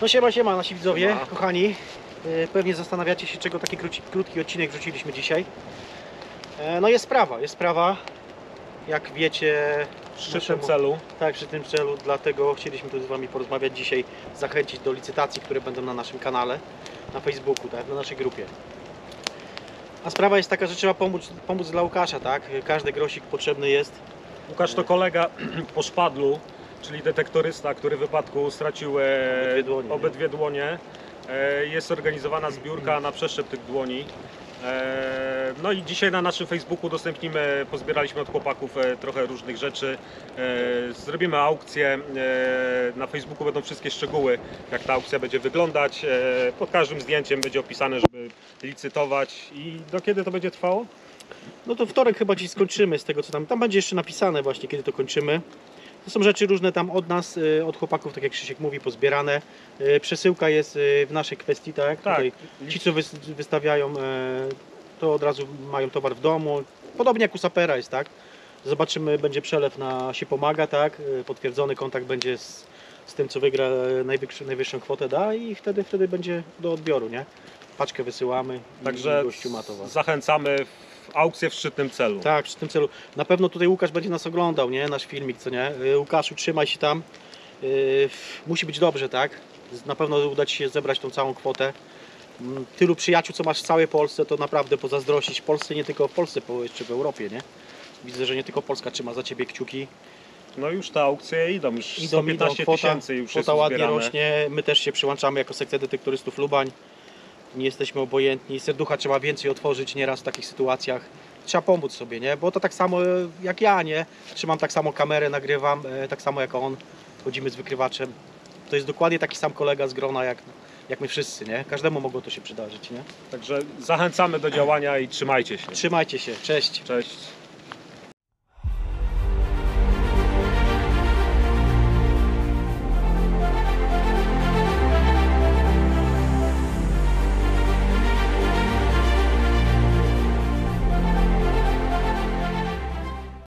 No siema, siema nasi widzowie, Siema. kochani. E, Pewnie zastanawiacie się, czego taki króci, krótki odcinek wrzuciliśmy dzisiaj. E, No jest sprawa, jest sprawa. Jak wiecie, szczytnym naszemu- celu. tak, przy tym celu, dlatego chcieliśmy tu z Wami porozmawiać dzisiaj, zachęcić do licytacji, które będą na naszym kanale, na Facebooku, tak, na naszej grupie. A sprawa jest taka, że trzeba pomóc, pomóc dla Łukasza, tak? Każdy grosik potrzebny jest. Łukasz to kolega po szpadlu, czyli detektorysta, który w wypadku stracił e, Obydwie dłonie, nie? obydwie dłonie. E, Jest organizowana zbiórka na przeszczep tych dłoni. E, No i dzisiaj na naszym Facebooku udostępnimy, pozbieraliśmy od chłopaków e, trochę różnych rzeczy. E, Zrobimy aukcję. e, Na Facebooku będą wszystkie szczegóły, jak ta aukcja będzie wyglądać. E, Pod każdym zdjęciem będzie opisane, żeby licytować. I do kiedy to będzie trwało? No to wtorek chyba dziś skończymy z tego co tam. Tam będzie jeszcze napisane właśnie kiedy to kończymy. To są rzeczy różne tam od nas, y, od chłopaków, tak jak Krzysiek mówi, pozbierane. Y, Przesyłka jest y, w naszej kwestii, tak? Tak. Tutaj Ci co wys- wystawiają to od razu mają towar w domu. Podobnie jak u Sapera jest, tak? Zobaczymy, będzie przelew na się pomaga, tak? Potwierdzony kontakt będzie z, z tym co wygra najwyższą kwotę da i wtedy wtedy będzie do odbioru, nie? Paczkę wysyłamy Także gościu ma towar. zachęcamy aukcję w szczytnym celu. Tak, przy tym celu. Na pewno tutaj Łukasz będzie nas oglądał, nie? Nasz filmik, co nie? Y, Łukaszu, trzymaj się tam. Yy, musi być dobrze, tak? Na pewno uda Ci się zebrać tą całą kwotę. Mm, Tylu przyjaciół, co masz w całej Polsce, to naprawdę pozazdrościć. W Polsce, nie tylko w Polsce, bo jeszcze w Europie, nie? Widzę, że nie tylko Polska trzyma za Ciebie kciuki. No już te aukcje idą, już Idą, idą, 115 kwota, tysięcy już jest kwota ładnie uzbierane. rośnie. My też się przyłączamy jako sekcja detektorystów Lubań. Nie jesteśmy obojętni. Serducha trzeba więcej otworzyć nieraz w takich sytuacjach. Trzeba pomóc sobie, nie? Bo to tak samo jak ja, nie? Trzymam tak samo kamerę, nagrywam, e, tak samo jak on. Chodzimy z wykrywaczem. To jest dokładnie taki sam kolega z grona jak, jak my wszyscy, nie? Każdemu mogło to się przydarzyć, nie? Także zachęcamy do działania i trzymajcie się. Trzymajcie się, cześć! Cześć.